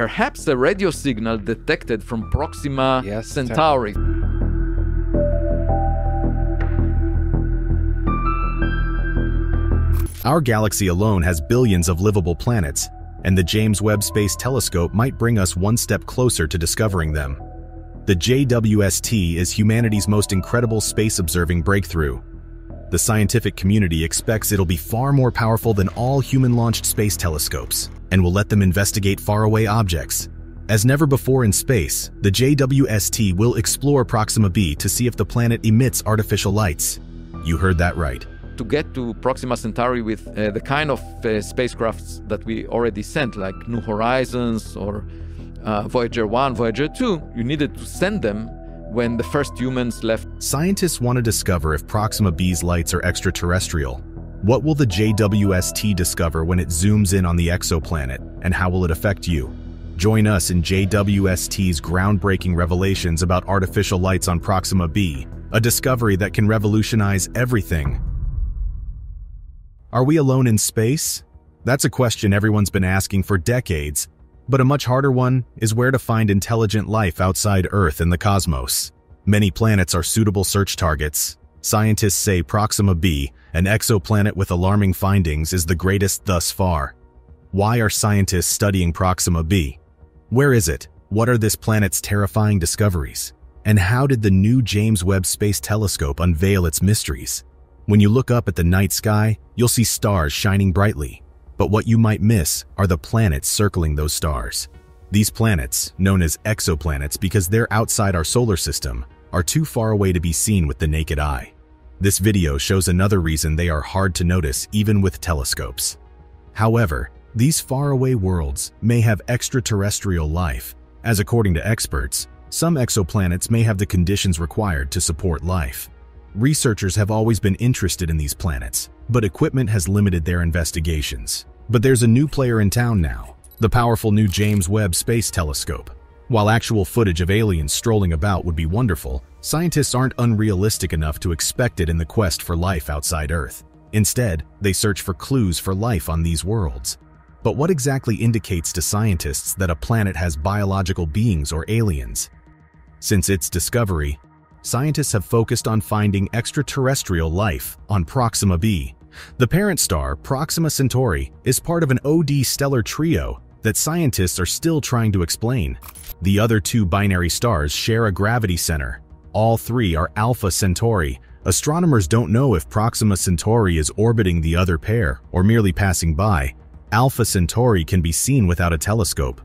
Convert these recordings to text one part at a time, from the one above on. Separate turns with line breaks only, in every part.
perhaps a radio signal detected from Proxima
Yes,
Centauri.
Our galaxy alone has billions of livable planets, and the James Webb Space Telescope might bring us one step closer to discovering them. The JWST is humanity's most incredible space-observing breakthrough. The scientific community expects it'll be far more powerful than all human-launched space telescopes, and will let them investigate faraway objects. As never before in space, the JWST will explore Proxima b to see if the planet emits artificial lights. You heard that right.
to get to Proxima Centauri with uh, the kind of uh, spacecrafts that we already sent, like New Horizons or uh, Voyager 1, Voyager 2, you needed to send them when the first humans left.
Scientists want to discover if Proxima b's lights are extraterrestrial. What will the JWST discover when it zooms in on the exoplanet, and how will it affect you? Join us in JWST's groundbreaking revelations about artificial lights on Proxima b, a discovery that can revolutionize everything. Are we alone in space? That's a question everyone's been asking for decades, but a much harder one is where to find intelligent life outside Earth in the cosmos. Many planets are suitable search targets. Scientists say Proxima b, an exoplanet with alarming findings, is the greatest thus far. Why are scientists studying Proxima b? Where is it? What are this planet's terrifying discoveries? And how did the new James Webb Space Telescope unveil its mysteries? When you look up at the night sky, you'll see stars shining brightly. But what you might miss are the planets circling those stars. These planets, known as exoplanets because they're outside our solar system, are too far away to be seen with the naked eye. This video shows another reason they are hard to notice even with telescopes. However, these faraway worlds may have extraterrestrial life, as according to experts, some exoplanets may have the conditions required to support life. Researchers have always been interested in these planets, but equipment has limited their investigations. But there's a new player in town now, the powerful new James Webb Space Telescope. While actual footage of aliens strolling about would be wonderful, scientists aren't unrealistic enough to expect it in the quest for life outside Earth. Instead, they search for clues for life on these worlds. But what exactly indicates to scientists that a planet has biological beings or aliens? Since its discovery, scientists have focused on finding extraterrestrial life on Proxima b. The parent star, Proxima Centauri, is part of an OD stellar trio that scientists are still trying to explain. The other two binary stars share a gravity center. All three are Alpha Centauri. Astronomers don't know if Proxima Centauri is orbiting the other pair or merely passing by. Alpha Centauri can be seen without a telescope.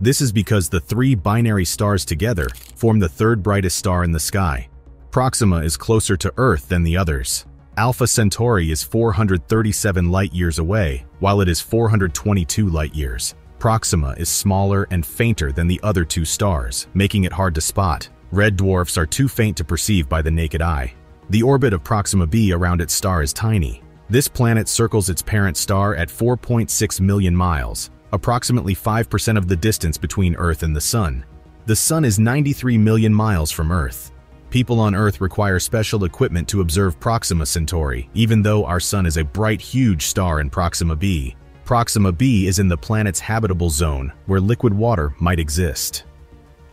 This is because the three binary stars together form the third brightest star in the sky. Proxima is closer to Earth than the others. Alpha Centauri is 437 light-years away, while it is 422 light-years. Proxima is smaller and fainter than the other two stars, making it hard to spot. Red dwarfs are too faint to perceive by the naked eye. The orbit of Proxima b around its star is tiny. This planet circles its parent star at 4.6 million miles, approximately 5% of the distance between Earth and the Sun. The Sun is 93 million miles from Earth. People on Earth require special equipment to observe Proxima Centauri, even though our Sun is a bright, huge star in Proxima b. Proxima b is in the planet's habitable zone, where liquid water might exist.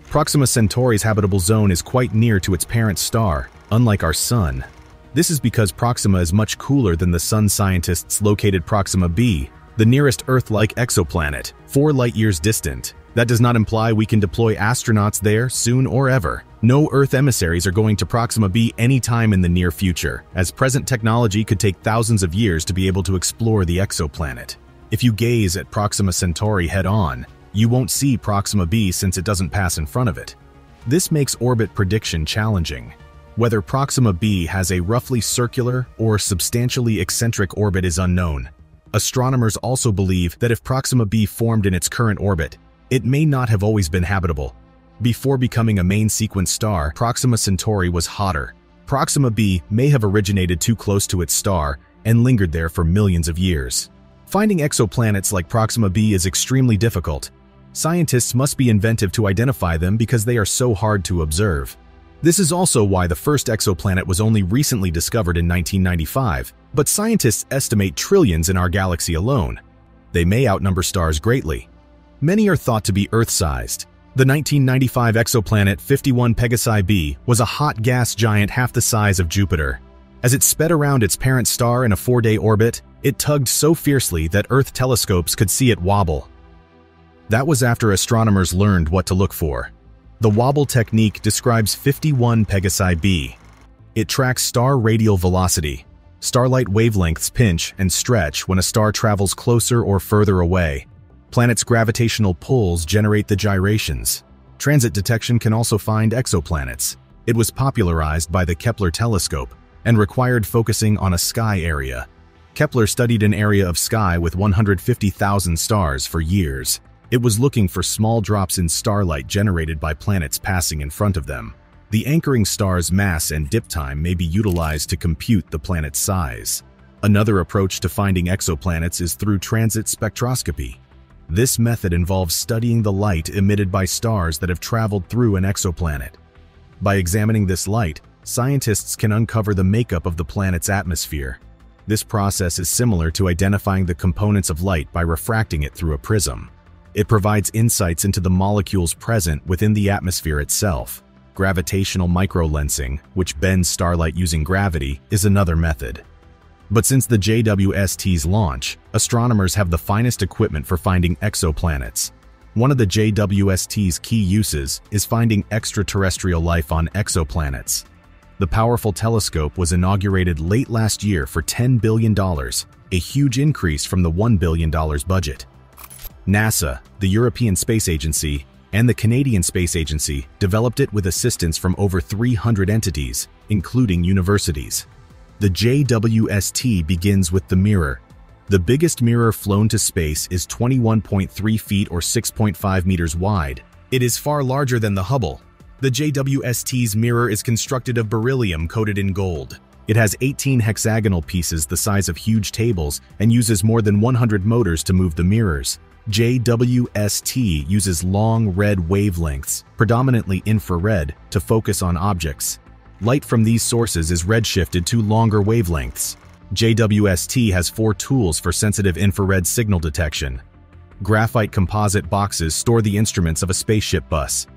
Proxima Centauri's habitable zone is quite near to its parent star, unlike our Sun. This is because Proxima is much cooler than the Sun scientists located Proxima b, the nearest Earth-like exoplanet, four light-years distant. That does not imply we can deploy astronauts there soon or ever. No Earth emissaries are going to Proxima b anytime in the near future, as present technology could take thousands of years to be able to explore the exoplanet. If you gaze at Proxima Centauri head-on, you won't see Proxima b since it doesn't pass in front of it. This makes orbit prediction challenging. Whether Proxima b has a roughly circular or substantially eccentric orbit is unknown. Astronomers also believe that if Proxima b formed in its current orbit, it may not have always been habitable. Before becoming a main sequence star, Proxima Centauri was hotter. Proxima b may have originated too close to its star and lingered there for millions of years. Finding exoplanets like Proxima b is extremely difficult. Scientists must be inventive to identify them because they are so hard to observe. This is also why the first exoplanet was only recently discovered in 1995, but scientists estimate trillions in our galaxy alone. They may outnumber stars greatly. Many are thought to be Earth-sized. The 1995 exoplanet 51 Pegasi b was a hot gas giant half the size of Jupiter. As it sped around its parent star in a four-day orbit, it tugged so fiercely that Earth telescopes could see it wobble. That was after astronomers learned what to look for. The wobble technique describes 51 Pegasi b. It tracks star radial velocity. Starlight wavelengths pinch and stretch when a star travels closer or further away. Planets' gravitational pulls generate the gyrations. Transit detection can also find exoplanets. It was popularized by the Kepler telescope and required focusing on a sky area. Kepler studied an area of sky with 150,000 stars for years. It was looking for small drops in starlight generated by planets passing in front of them. The anchoring star's mass and dip time may be utilized to compute the planet's size. Another approach to finding exoplanets is through transit spectroscopy. This method involves studying the light emitted by stars that have traveled through an exoplanet. By examining this light, scientists can uncover the makeup of the planet's atmosphere. This process is similar to identifying the components of light by refracting it through a prism. It provides insights into the molecules present within the atmosphere itself. Gravitational microlensing, which bends starlight using gravity, is another method. But since the JWST's launch, astronomers have the finest equipment for finding exoplanets. One of the JWST's key uses is finding extraterrestrial life on exoplanets. The powerful telescope was inaugurated late last year for $10 billion, a huge increase from the $1 billion budget. NASA, the European Space Agency, and the Canadian Space Agency developed it with assistance from over 300 entities, including universities. The JWST begins with the mirror. The biggest mirror flown to space is 21.3 feet or 6.5 meters wide. It is far larger than the Hubble. The JWST's mirror is constructed of beryllium coated in gold. It has 18 hexagonal pieces the size of huge tables and uses more than 100 motors to move the mirrors. JWST uses long red wavelengths, predominantly infrared, to focus on objects. Light from these sources is redshifted to longer wavelengths. JWST has four tools for sensitive infrared signal detection. Graphite composite boxes store the instruments of a spaceship bus.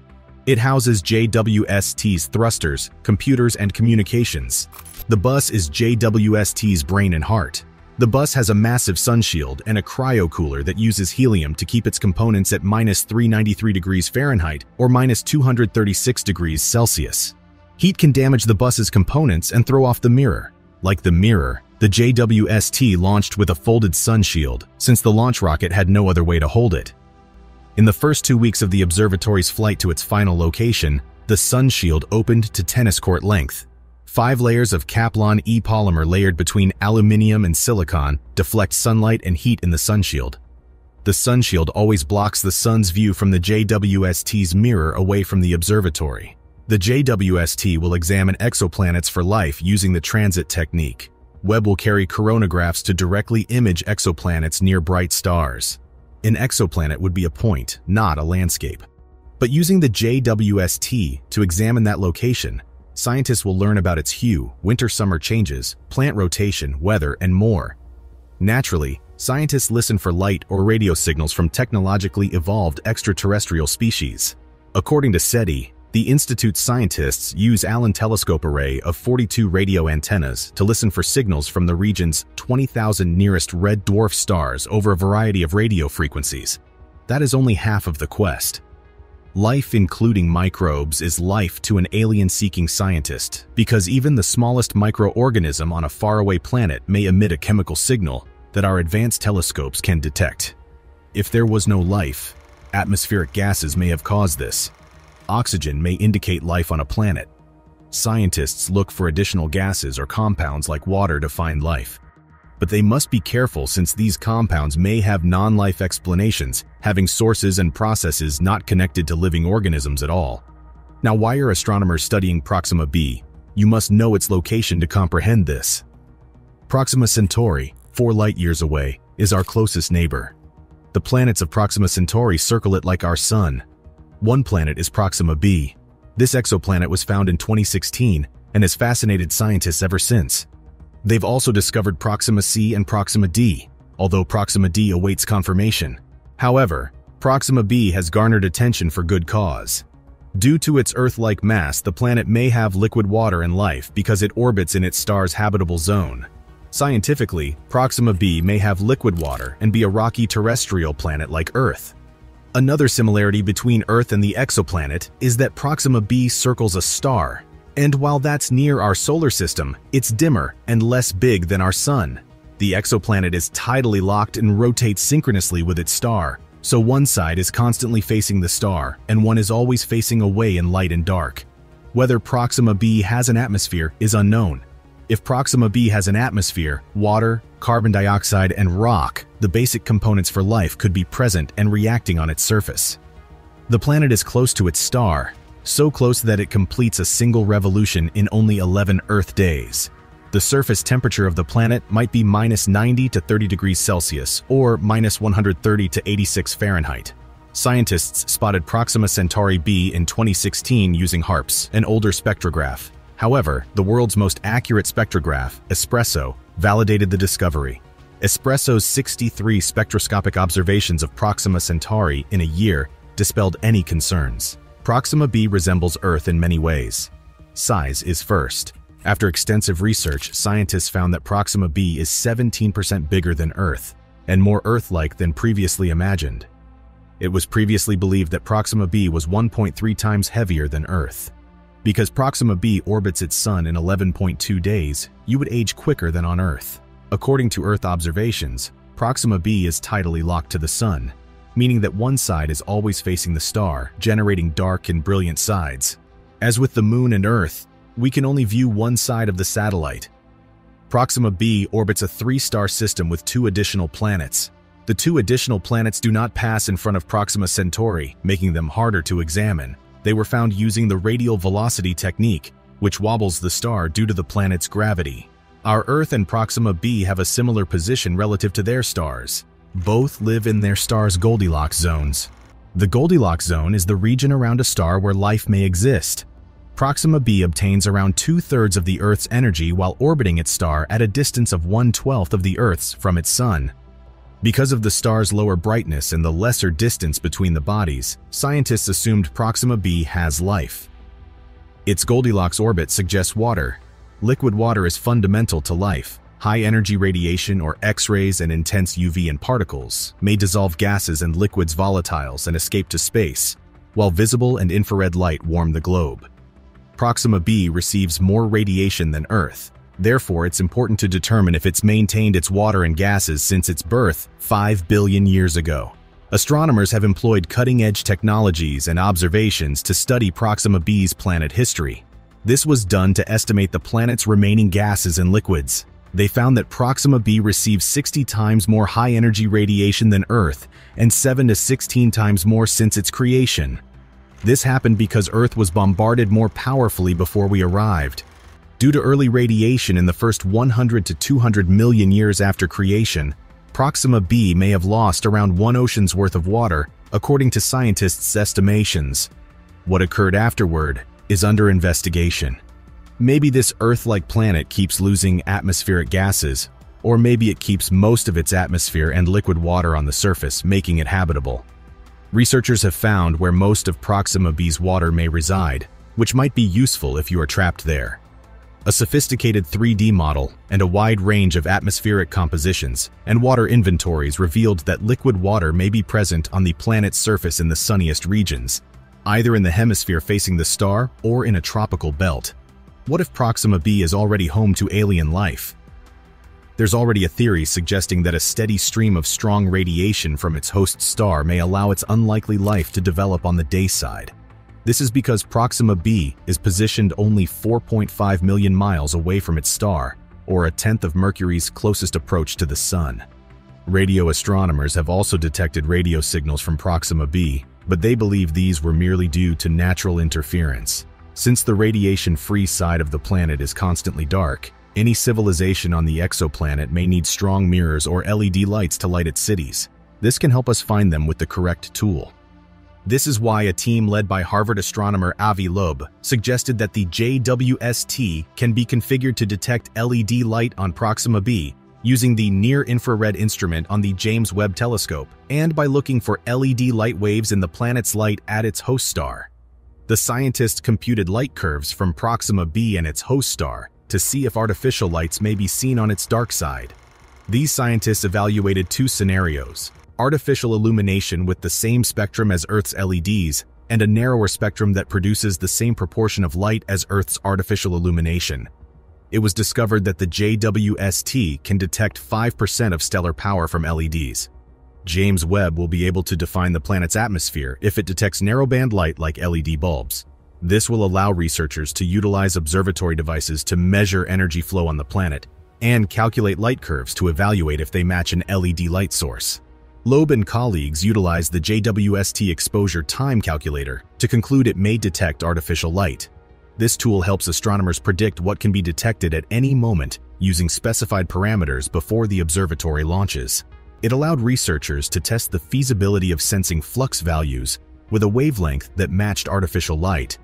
It houses JWST's thrusters, computers, and communications. The bus is JWST's brain and heart. The bus has a massive sunshield and a cryocooler that uses helium to keep its components at minus 393 degrees Fahrenheit or minus 236 degrees Celsius. Heat can damage the bus's components and throw off the mirror. Like the mirror, the JWST launched with a folded sunshield, since the launch rocket had no other way to hold it. In the first two weeks of the observatory's flight to its final location, the sun shield opened to tennis court length, Five layers of Kapton E-polymer layered between aluminium and silicon deflect sunlight and heat in the sunshield. The sunshield always blocks the sun's view from the JWST's mirror away from the observatory. The JWST will examine exoplanets for life using the transit technique. Webb will carry coronagraphs to directly image exoplanets near bright stars. An exoplanet would be a point, not a landscape. But using the JWST to examine that location, scientists will learn about its hue, winter-summer changes, plant rotation, weather, and more. Naturally, scientists listen for light or radio signals from technologically evolved extraterrestrial species. According to SETI, the Institute's scientists use Allen Telescope Array of 42 radio antennas to listen for signals from the region's 20,000 nearest red dwarf stars over a variety of radio frequencies. That is only half of the quest. Life including microbes is life to an alien-seeking scientist because even the smallest microorganism on a faraway planet may emit a chemical signal that our advanced telescopes can detect. If there was no life, atmospheric gases may have caused this. Oxygen may indicate life on a planet. Scientists look for additional gases or compounds like water to find life but they must be careful since these compounds may have non-life explanations, having sources and processes not connected to living organisms at all. Now why are astronomers studying Proxima b? You must know its location to comprehend this. Proxima Centauri, four light-years away, is our closest neighbor. The planets of Proxima Centauri circle it like our Sun. One planet is Proxima b. This exoplanet was found in 2016 and has fascinated scientists ever since. They've also discovered Proxima C and Proxima D, although Proxima D awaits confirmation. However, Proxima b has garnered attention for good cause. Due to its Earth-like mass, the planet may have liquid water and life because it orbits in its star's habitable zone. Scientifically, Proxima b may have liquid water and be a rocky terrestrial planet like Earth. Another similarity between Earth and the exoplanet is that Proxima b circles a star, and while that's near our solar system, it's dimmer and less big than our Sun. The exoplanet is tidally locked and rotates synchronously with its star, so one side is constantly facing the star, and one is always facing away in light and dark. Whether Proxima b has an atmosphere is unknown. If Proxima b has an atmosphere, water, carbon dioxide, and rock, the basic components for life could be present and reacting on its surface. The planet is close to its star, so close that it completes a single revolution in only 11 Earth days. The surface temperature of the planet might be minus 90 to 30 degrees Celsius or minus 130 to 86 Fahrenheit. Scientists spotted Proxima Centauri b in 2016 using HARPS, an older spectrograph. However, the world's most accurate spectrograph, ESPRESSO, validated the discovery. ESPRESSO's 63 spectroscopic observations of Proxima Centauri in a year dispelled any concerns. Proxima b resembles Earth in many ways. Size is first. After extensive research, scientists found that Proxima b is 17% bigger than Earth, and more Earth-like than previously imagined. It was previously believed that Proxima b was 1.3 times heavier than Earth. Because Proxima b orbits its sun in 11.2 days, you would age quicker than on Earth. According to Earth observations, Proxima b is tidally locked to the sun, meaning that one side is always facing the star, generating dark and brilliant sides. As with the Moon and Earth, we can only view one side of the satellite. Proxima b orbits a three-star system with two additional planets. The two additional planets do not pass in front of Proxima Centauri, making them harder to examine. They were found using the radial velocity technique, which wobbles the star due to the planet's gravity. Our Earth and Proxima b have a similar position relative to their stars. Both live in their star's Goldilocks zones. The Goldilocks zone is the region around a star where life may exist. Proxima b obtains around two-thirds of the Earth's energy while orbiting its star at a distance of one-twelfth of the Earth's from its sun. Because of the star's lower brightness and the lesser distance between the bodies, scientists assumed Proxima b has life. Its Goldilocks orbit suggests water. Liquid water is fundamental to life. High-energy radiation or X-rays and intense UV and particles may dissolve gases and liquids volatiles and escape to space, while visible and infrared light warm the globe. Proxima b receives more radiation than Earth. Therefore, it's important to determine if it's maintained its water and gases since its birth 5 billion years ago. Astronomers have employed cutting-edge technologies and observations to study Proxima b's planet history. This was done to estimate the planet's remaining gases and liquids. They found that Proxima b receives 60 times more high-energy radiation than Earth and 7 to 16 times more since its creation. This happened because Earth was bombarded more powerfully before we arrived. Due to early radiation in the first 100 to 200 million years after creation, Proxima b may have lost around one ocean's worth of water, according to scientists' estimations. What occurred afterward is under investigation. Maybe this Earth-like planet keeps losing atmospheric gases, or maybe it keeps most of its atmosphere and liquid water on the surface, making it habitable. Researchers have found where most of Proxima b's water may reside, which might be useful if you are trapped there. A sophisticated 3D model and a wide range of atmospheric compositions and water inventories revealed that liquid water may be present on the planet's surface in the sunniest regions, either in the hemisphere facing the star or in a tropical belt. What if Proxima b is already home to alien life? There's already a theory suggesting that a steady stream of strong radiation from its host star may allow its unlikely life to develop on the day side. This is because Proxima b is positioned only 4.5 million miles away from its star, or a tenth of Mercury's closest approach to the Sun. Radio astronomers have also detected radio signals from Proxima b, but they believe these were merely due to natural interference. Since the radiation-free side of the planet is constantly dark, any civilization on the exoplanet may need strong mirrors or LED lights to light its cities. This can help us find them with the correct tool. This is why a team led by Harvard astronomer Avi Loeb suggested that the JWST can be configured to detect LED light on Proxima b using the near-infrared instrument on the James Webb Telescope, and by looking for LED light waves in the planet's light at its host star. The scientists computed light curves from Proxima b and its host star to see if artificial lights may be seen on its dark side. These scientists evaluated two scenarios, artificial illumination with the same spectrum as Earth's LEDs and a narrower spectrum that produces the same proportion of light as Earth's artificial illumination. It was discovered that the JWST can detect 5% of stellar power from LEDs. James Webb will be able to define the planet's atmosphere if it detects narrowband light like LED bulbs. This will allow researchers to utilize observatory devices to measure energy flow on the planet and calculate light curves to evaluate if they match an LED light source. Loeb and colleagues utilized the JWST exposure time calculator to conclude it may detect artificial light. This tool helps astronomers predict what can be detected at any moment using specified parameters before the observatory launches. It allowed researchers to test the feasibility of sensing flux values with a wavelength that matched artificial light.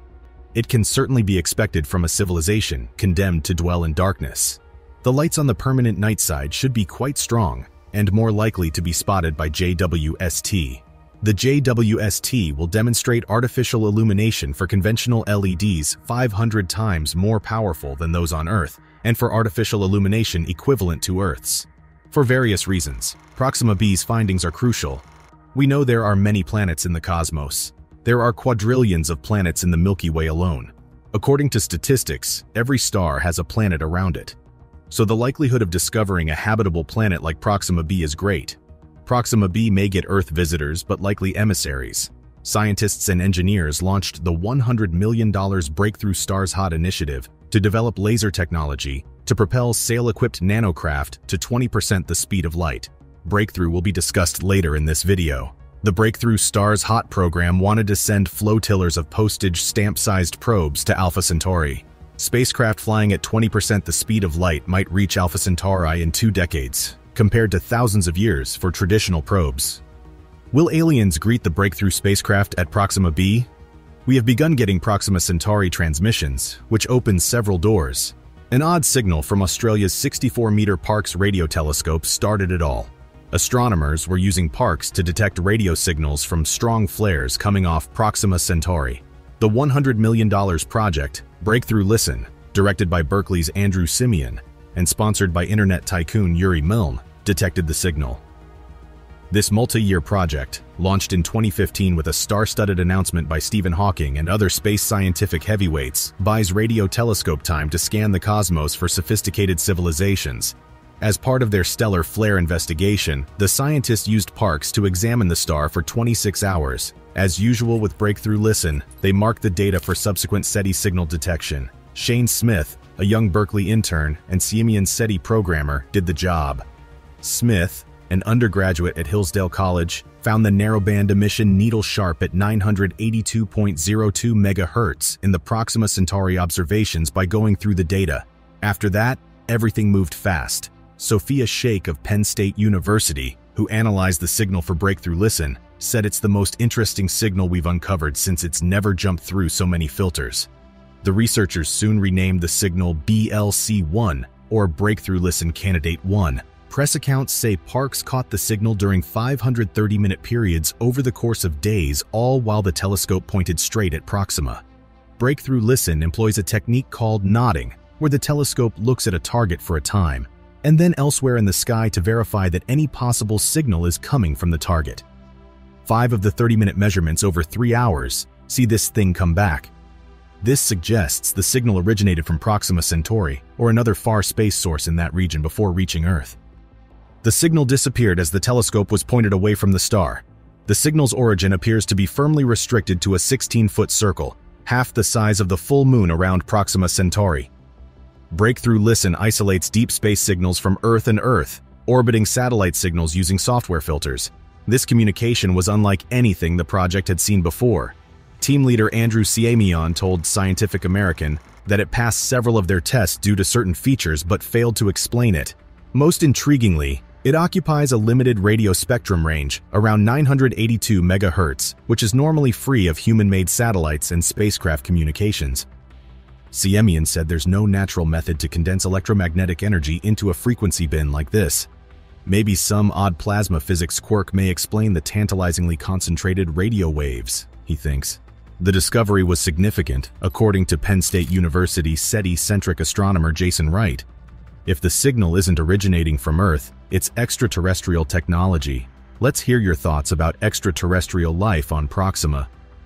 It can certainly be expected from a civilization condemned to dwell in darkness. The lights on the permanent night side should be quite strong, and more likely to be spotted by JWST. The JWST will demonstrate artificial illumination for conventional LEDs 500 times more powerful than those on Earth, and for artificial illumination equivalent to Earth's. For various reasons, Proxima b's findings are crucial. We know there are many planets in the cosmos. There are quadrillions of planets in the Milky Way alone. According to statistics, every star has a planet around it so the likelihood of discovering a habitable planet like Proxima b is great. Proxima b may get Earth visitors, but likely emissaries. Scientists and engineers launched the $100 million Breakthrough Starshot initiative to develop laser technology to propel sail-equipped nanocraft to 20% the speed of light. Breakthrough will be discussed later in this video. The Breakthrough Starshot program wanted to send flotillers of postage stamp-sized probes to Alpha Centauri. Spacecraft flying at 20% the speed of light might reach Alpha Centauri in two decades, compared to thousands of years for traditional probes. Will aliens greet the breakthrough spacecraft at Proxima b? We have begun getting Proxima Centauri transmissions, which opens several doors. An odd signal from Australia's 64-meter Parkes radio telescope started it all. Astronomers were using Parkes to detect radio signals from strong flares coming off Proxima Centauri. The $100 million project Breakthrough Listen, directed by Berkeley's Andrew Siemion and sponsored by internet tycoon Yuri Milner, detected the signal. This multi-year project, launched in 2015 with a star-studded announcement by Stephen Hawking and other space scientific heavyweights, buys radio telescope time to scan the cosmos for sophisticated civilizations. As part of their stellar flare investigation, the scientists used Parkes to examine the star for 26 hours as usual with Breakthrough Listen, they marked the data for subsequent SETI signal detection. Shane Smith, a young Berkeley intern and Siemion SETI programmer, did the job. Smith, an undergraduate at Hillsdale College, found the narrowband emission needle sharp at 982.02 MHz in the Proxima Centauri observations by going through the data. After that, everything moved fast. Sophia Sheikh of Penn State University, who analyzed the signal for Breakthrough Listen, said it's the most interesting signal we've uncovered since it's never jumped through so many filters. The researchers soon renamed the signal BLC-1, or Breakthrough Listen Candidate 1. Press accounts say Parkes caught the signal during 530-minute periods over the course of days, all while the telescope pointed straight at Proxima. Breakthrough Listen employs a technique called nodding, where the telescope looks at a target for a time, and then elsewhere in the sky to verify that any possible signal is coming from the target. Five of the 30-minute measurements over three hours see this thing come back. This suggests the signal originated from Proxima Centauri or another far space source in that region before reaching Earth. The signal disappeared as the telescope was pointed away from the star. The signal's origin appears to be firmly restricted to a 16-foot circle, half the size of the full moon around Proxima Centauri. Breakthrough Listen isolates deep space signals from Earth and Earth, orbiting satellite signals using software filters. This communication was unlike anything the project had seen before. Team leader Andrew Siemion told Scientific American that it passed several of their tests due to certain features but failed to explain it. Most intriguingly, it occupies a limited radio spectrum range, around 982 MHz, which is normally free of human-made satellites and spacecraft communications. Siemion said there's no natural method to condense electromagnetic energy into a frequency bin like this. Maybe some odd plasma physics quirk may explain the tantalizingly concentrated radio waves, he thinks. The discovery was significant, according to Penn State University SETI-centric astronomer Jason Wright. If the signal isn't originating from Earth, it's extraterrestrial technology. Let's hear your thoughts about extraterrestrial life on Proxima.